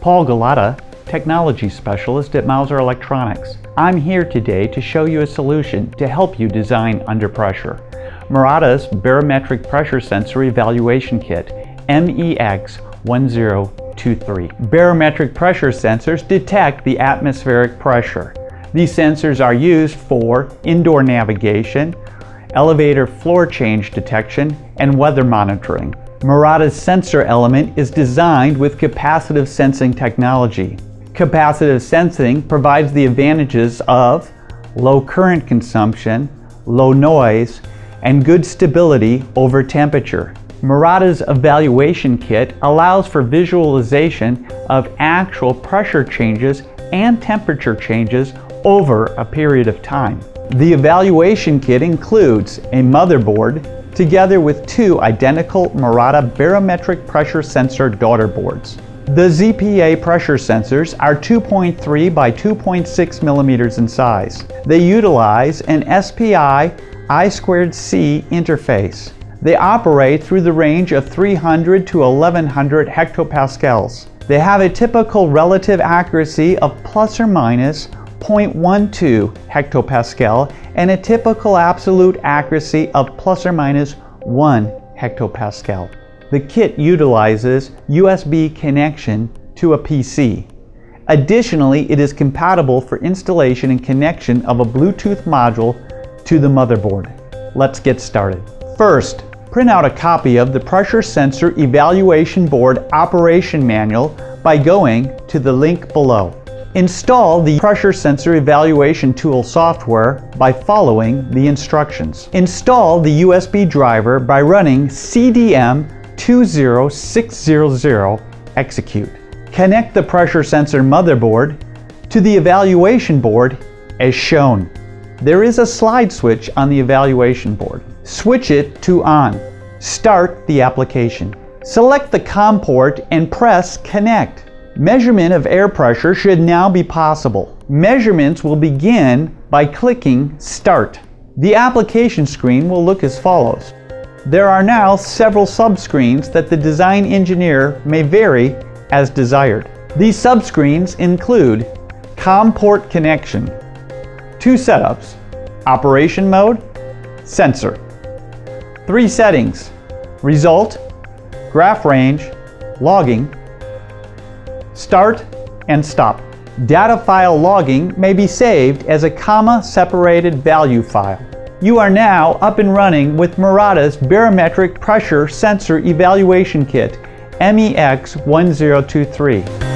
Paul Golata, Technology Specialist at Mouser Electronics. I'm here today to show you a solution to help you design under pressure. Murata's Barometric Pressure Sensor Evaluation Kit, MEX1023. Barometric pressure sensors detect the atmospheric pressure. These sensors are used for indoor navigation, elevator floor change detection, and weather monitoring. Murata's sensor element is designed with capacitive sensing technology. Capacitive sensing provides the advantages of low current consumption, low noise, and good stability over temperature. Murata's evaluation kit allows for visualization of actual pressure changes and temperature changes over a period of time. The evaluation kit includes a motherboard together with two identical Murata barometric pressure sensor daughter boards. The ZPA pressure sensors are 2.3 by 2.6 millimeters in size. They utilize an SPI I2C interface. They operate through the range of 300 to 1100 hectopascals. They have a typical relative accuracy of plus or minus 0.12 hectopascal and a typical absolute accuracy of plus or minus 1 hectopascal. The kit utilizes USB connection to a PC. Additionally, it is compatible for installation and connection of a Bluetooth module to the motherboard. Let's get started. First, print out a copy of the Pressure Sensor Evaluation Board Operation Manual by going to the link below. Install the Pressure Sensor Evaluation Tool software by following the instructions. Install the USB driver by running CDM 20600 execute. Connect the pressure sensor motherboard to the evaluation board as shown. There is a slide switch on the evaluation board. Switch it to on. Start the application. Select the COM port and press connect. Measurement of air pressure should now be possible. Measurements will begin by clicking Start. The application screen will look as follows. There are now several subscreens that the design engineer may vary as desired. These subscreens include COM port connection, two setups, operation mode, sensor, three settings, result, graph range, logging, start, and stop. Data file logging may be saved as a comma-separated value file. You are now up and running with Murata's Barometric Pressure Sensor Evaluation Kit, MEX1023.